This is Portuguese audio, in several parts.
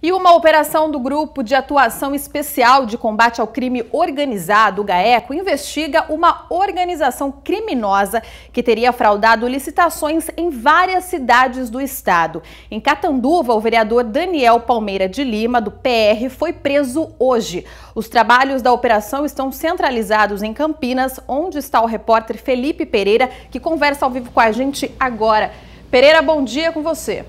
E uma operação do Grupo de Atuação Especial de Combate ao Crime Organizado, o GAECO, investiga uma organização criminosa que teria fraudado licitações em várias cidades do estado. Em Catanduva, o vereador Daniel Palmeira de Lima, do PR, foi preso hoje. Os trabalhos da operação estão centralizados em Campinas, onde está o repórter Felipe Pereira, que conversa ao vivo com a gente agora. Pereira, bom dia com você.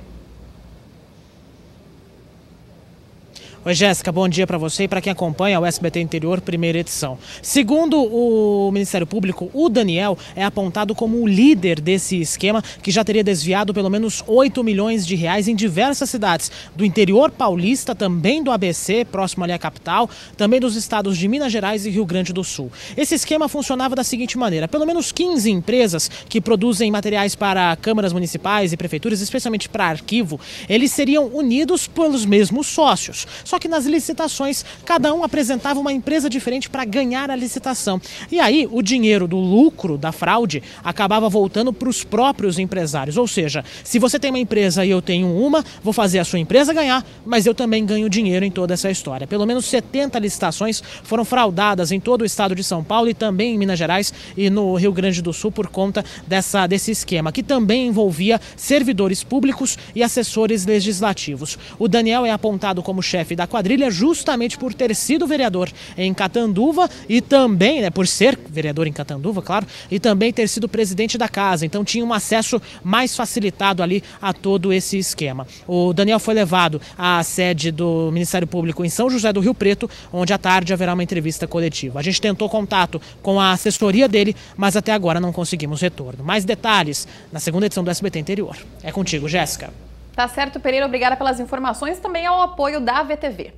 Oi, Jéssica, bom dia para você e para quem acompanha o SBT Interior, primeira edição. Segundo o Ministério Público, o Daniel é apontado como o líder desse esquema que já teria desviado pelo menos 8 milhões de reais em diversas cidades do interior paulista, também do ABC, próximo ali à capital, também dos estados de Minas Gerais e Rio Grande do Sul. Esse esquema funcionava da seguinte maneira: pelo menos 15 empresas que produzem materiais para câmaras municipais e prefeituras, especialmente para arquivo, eles seriam unidos pelos mesmos sócios. Só que nas licitações, cada um apresentava uma empresa diferente para ganhar a licitação. E aí, o dinheiro do lucro da fraude acabava voltando para os próprios empresários. Ou seja, se você tem uma empresa e eu tenho uma, vou fazer a sua empresa ganhar, mas eu também ganho dinheiro em toda essa história. Pelo menos 70 licitações foram fraudadas em todo o estado de São Paulo e também em Minas Gerais e no Rio Grande do Sul por conta dessa, desse esquema, que também envolvia servidores públicos e assessores legislativos. O Daniel é apontado como chefe da quadrilha justamente por ter sido vereador em Catanduva e também, né, por ser vereador em Catanduva, claro, e também ter sido presidente da casa. Então tinha um acesso mais facilitado ali a todo esse esquema. O Daniel foi levado à sede do Ministério Público em São José do Rio Preto, onde à tarde haverá uma entrevista coletiva. A gente tentou contato com a assessoria dele, mas até agora não conseguimos retorno. Mais detalhes na segunda edição do SBT Interior. É contigo, Jéssica. Tá certo, Pereira. Obrigada pelas informações também ao apoio da VTV.